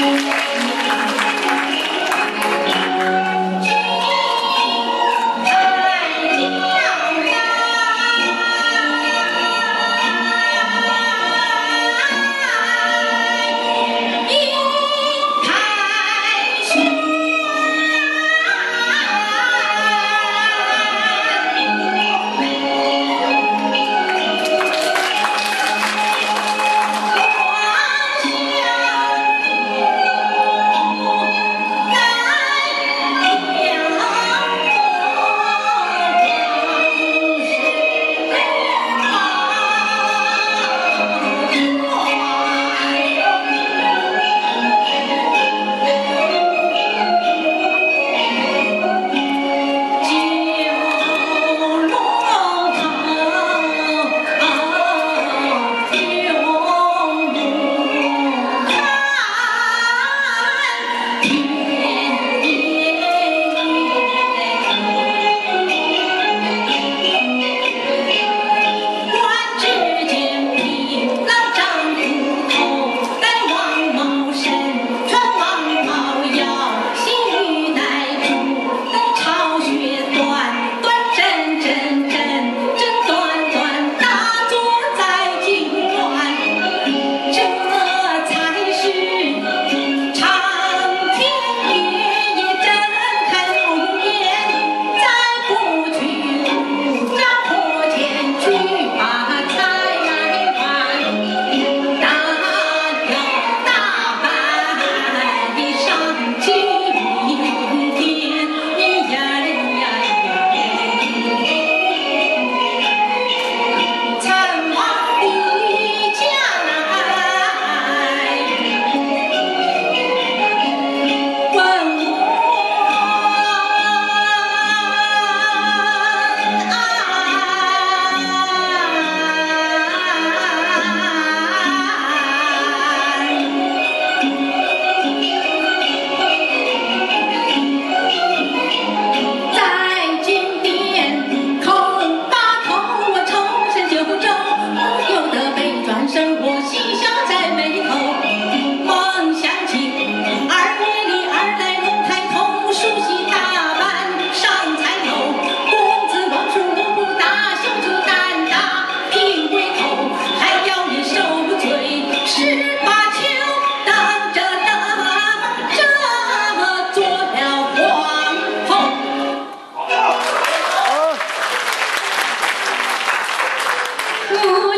以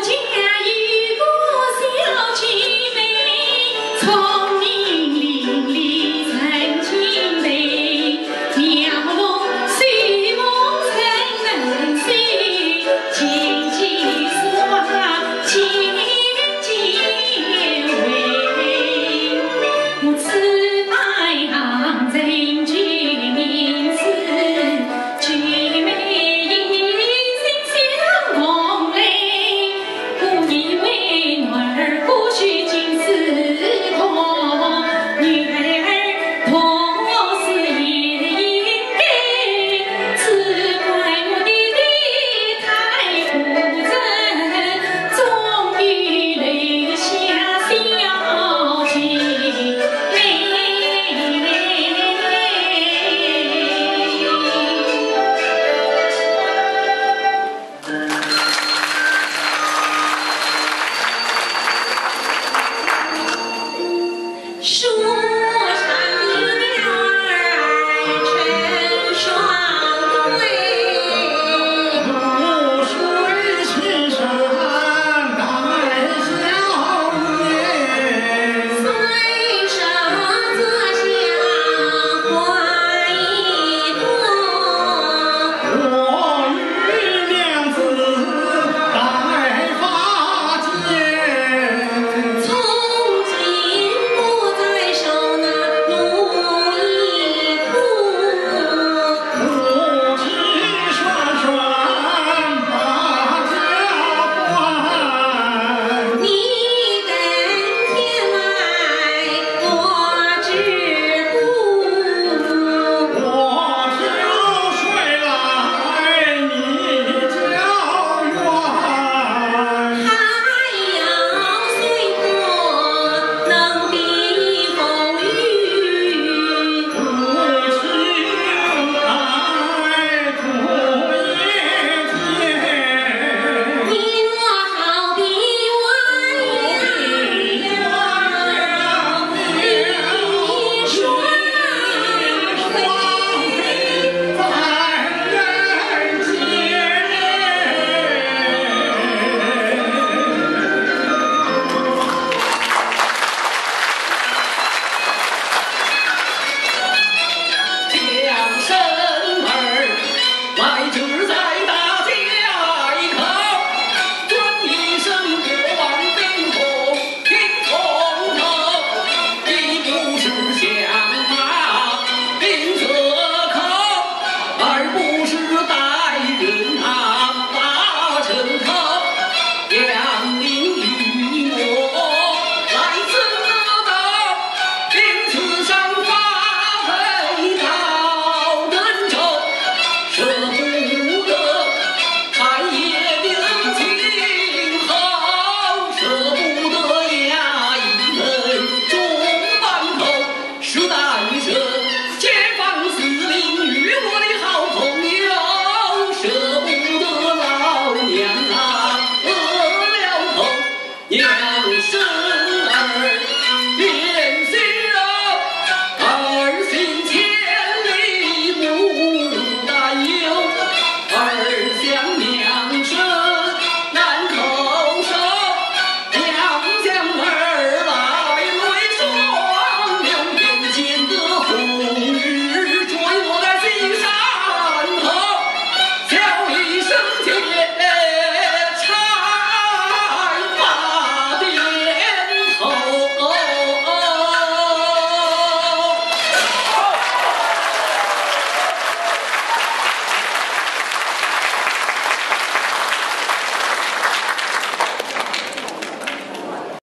Pode ir.